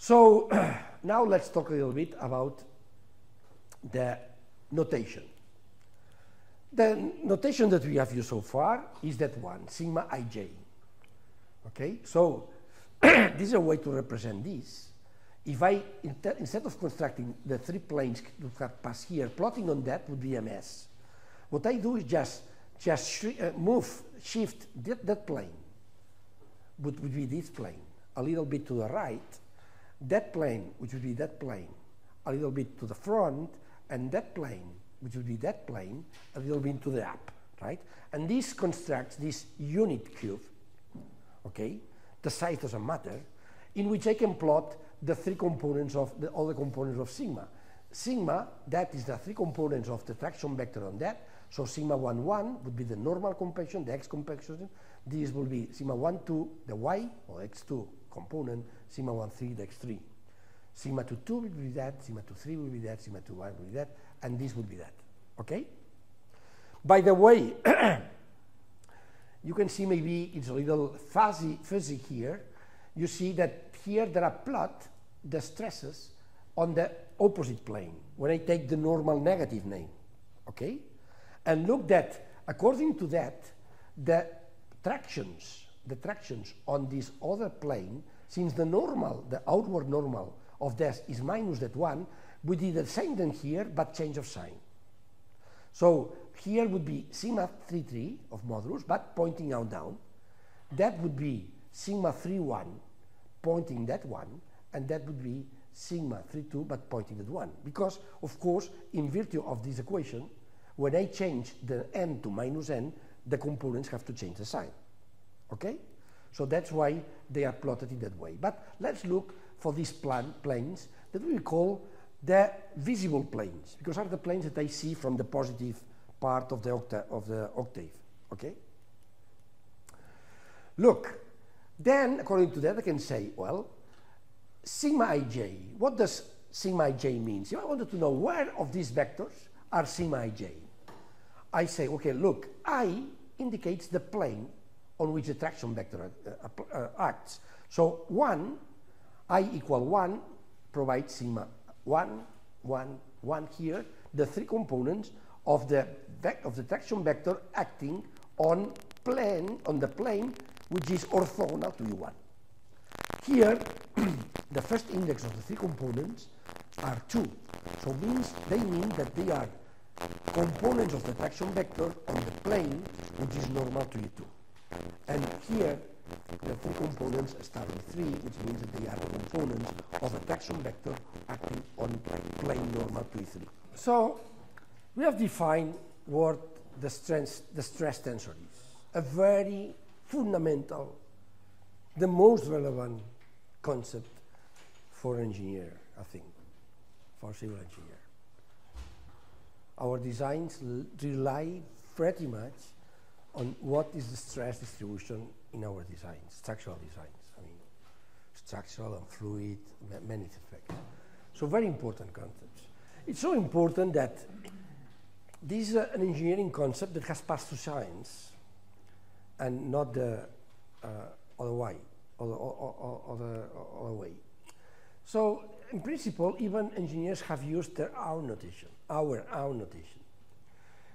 So now let's talk a little bit about the notation. The notation that we have used so far is that one, sigma ij. Okay, so this is a way to represent this. If I, instead of constructing the three planes that pass here, plotting on that would be a mess. What I do is just, just uh, move, shift that, that plane, would, would be this plane, a little bit to the right, that plane, which would be that plane, a little bit to the front, and that plane, which would be that plane, a little bit to the up, right? And this constructs this unit cube, okay? The size doesn't matter, in which I can plot the three components of the, all the components of sigma. Sigma, that is the three components of the traction vector on that. So sigma 1, 1 would be the normal compaction, the x compaction. This will be sigma 1, 2, the y, or x2 component, sigma 1, 3, the x3. Sigma 2, 2 will be that, sigma 2, 3 will be that, sigma 2, 1 will be that, and this will be that. Okay? By the way, you can see maybe it's a little fuzzy, fuzzy here. You see that here there are plot the stresses on the opposite plane when I take the normal negative name, okay? And look that according to that, the tractions, the tractions on this other plane, since the normal, the outward normal of this is minus that one, we did the same thing here, but change of sign. So here would be sigma 3, 3 of modulus, but pointing out down. That would be sigma 3, 1 pointing that one, and that would be sigma 3, 2, but pointing that 1. Because, of course, in virtue of this equation, when I change the n to minus n, the components have to change the sign. Okay? So that's why they are plotted in that way. But let's look for these plan planes that we call the visible planes, because are the planes that I see from the positive part of the, octa of the octant. Okay? Look, then, according to that, I can say, well, sigma ij, what does sigma ij mean? If I wanted to know where of these vectors are sigma ij, I say, okay, look, i indicates the plane on which the traction vector uh, uh, acts. So 1, i equal 1 provides sigma 1, 1, 1 here, the three components of the, of the traction vector acting on plane, on the plane which is orthogonal to E1. Here, the first index of the three components are 2. So means they mean that they are components of the traction vector on the plane which is normal to E2. And here, the three components start with 3, which means that they are components of the traction vector acting on plane normal to E3. So, we have defined what the stress, the stress tensor is. A very fundamental, the most relevant concept for engineer, I think, for civil engineer. Our designs rely pretty much on what is the stress distribution in our designs, structural designs. I mean, structural and fluid, many effects. So very important concepts. It's so important that this is an engineering concept that has passed to science and not the uh, other way, other, other, other way. So in principle, even engineers have used their own notation, our own notation,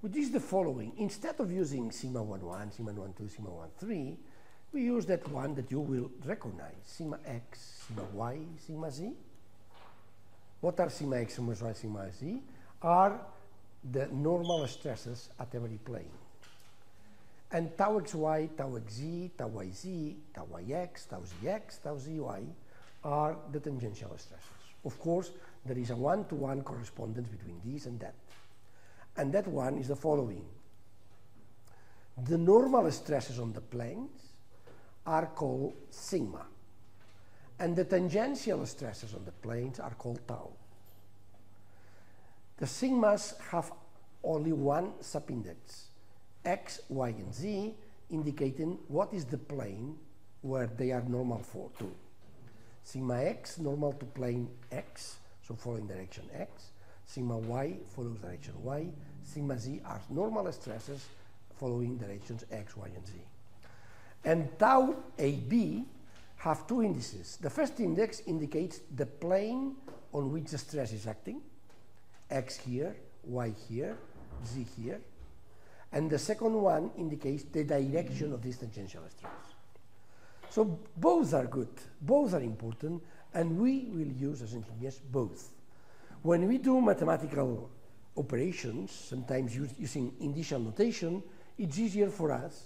which is the following. Instead of using sigma 1, 1, sigma 1, 2, sigma 1, 3, we use that one that you will recognize, sigma x, sigma y, sigma z. What are sigma x, sigma y, sigma z? Are the normal stresses at every plane. And tau xy, tau xz, tau yz, tau yx, tau zx, tau zy are the tangential stresses. Of course, there is a one-to-one -one correspondence between these and that. And that one is the following. The normal stresses on the planes are called sigma. And the tangential stresses on the planes are called tau. The sigmas have only one subindex, x, y, and z, indicating what is the plane where they are normal for to. Sigma x normal to plane x, so following direction x. Sigma y follows direction y. Sigma z are normal stresses following directions x, y, and z. And tau AB have two indices. The first index indicates the plane on which the stress is acting, x here, y here, z here. And the second one indicates the direction of this tangential stress. So both are good, both are important, and we will use as engineers both. When we do mathematical operations, sometimes using indicial notation, it's easier for us,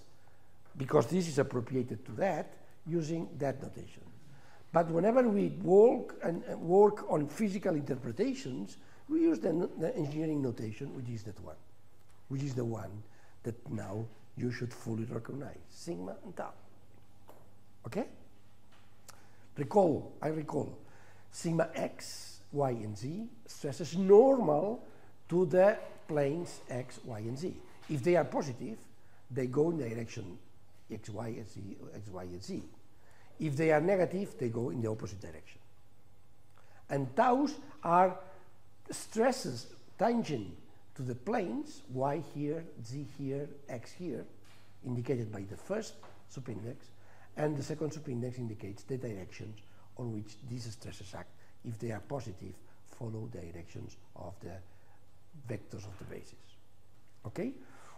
because this is appropriated to that, using that notation. But whenever we work, and, uh, work on physical interpretations, we use the, the engineering notation, which is that one, which is the one that now you should fully recognize, sigma and tau. Okay? Recall, I recall, sigma x, y, and z stresses normal to the planes x, y, and z. If they are positive, they go in the direction x, y, and z, x, y, and z. If they are negative, they go in the opposite direction. And taus are stresses tangent to the planes, y here, z here, x here, indicated by the first subindex, and the second subindex indicates the directions on which these stresses act. If they are positive, follow the directions of the vectors of the basis. Okay?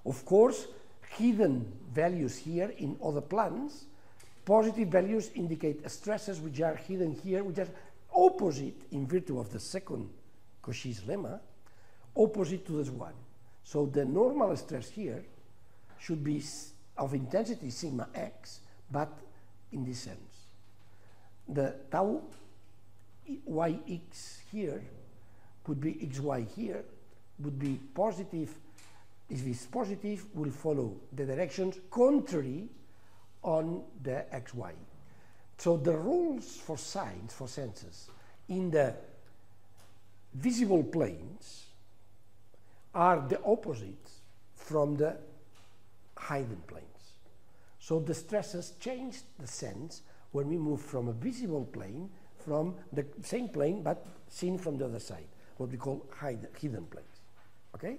Of course, hidden values here in other plans, positive values indicate stresses which are hidden here, which are opposite in virtue of the second Cauchy's lemma, opposite to this one. So the normal stress here should be of intensity sigma x, but in this sense. The tau yx here could be xy here, would be positive. If it's positive, will follow the directions contrary on the xy. So the rules for signs, for senses, in the visible planes are the opposites from the hidden planes. So the stresses change the sense when we move from a visible plane from the same plane but seen from the other side, what we call hidden planes. Okay?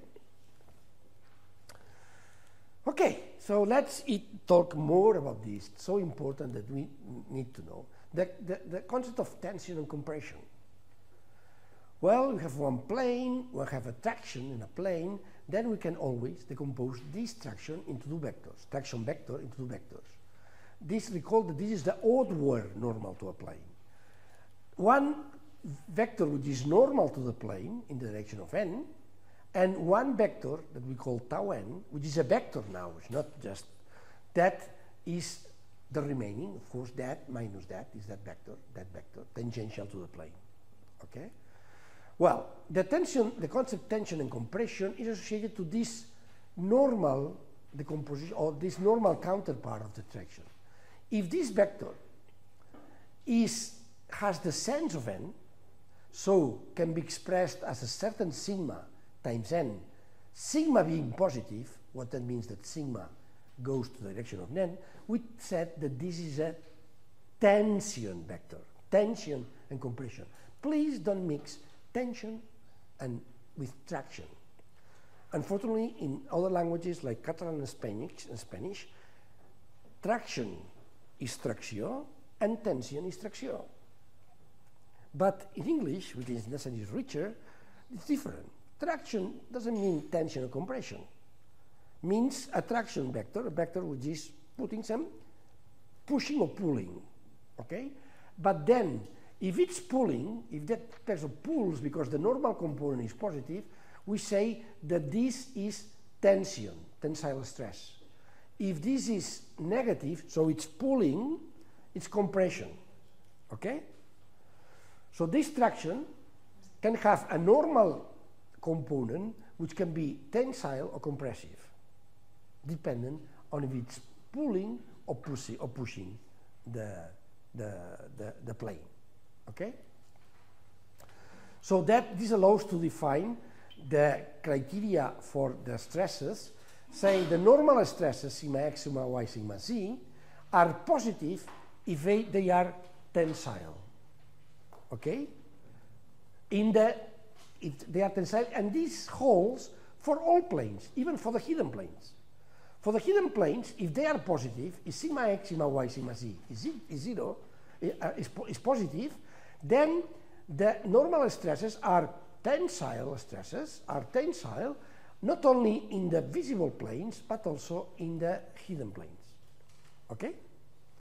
Okay, so let's talk more about this. It's so important that we need to know. The, the, the concept of tension and compression. Well, we have one plane, we have a traction in a plane, then we can always decompose this traction into two vectors, traction vector into two vectors. This, recall that this is the outward normal to a plane. One vector which is normal to the plane in the direction of n, and one vector that we call tau n, which is a vector now, it's not just, that is the remaining, of course, that minus that is that vector, that vector, tangential to the plane, okay? Well, the tension, the concept tension and compression is associated to this normal decomposition or this normal counterpart of the traction. If this vector is, has the sense of n, so can be expressed as a certain sigma times n, sigma being positive, what that means that sigma goes to the direction of n, we said that this is a tension vector, tension and compression. Please don't mix tension and with traction. Unfortunately, in other languages like Catalan and Spanish, and Spanish traction is tracció and tension is tracció. But in English, which is necessarily richer, it's different. Traction doesn't mean tension or compression. Means a traction vector, a vector which is putting some pushing or pulling. Okay? But then if it's pulling, if that person pulls because the normal component is positive, we say that this is tension, tensile stress. If this is negative, so it's pulling, it's compression. Okay? So this traction can have a normal component which can be tensile or compressive, dependent on if it's pulling or, pushing, or pushing the, the, the, the plane. Okay? So that this allows to define the criteria for the stresses, saying the normal stresses, sigma x, sigma y, sigma z, are positive if they, they are tensile. Okay? In the, if they are tensile, and this holds for all planes, even for the hidden planes. For the hidden planes, if they are positive, if sigma x, sigma y, sigma z is, is zero, uh, is, is positive, then the normal stresses are tensile stresses, are tensile not only in the visible planes, but also in the hidden planes. Okay?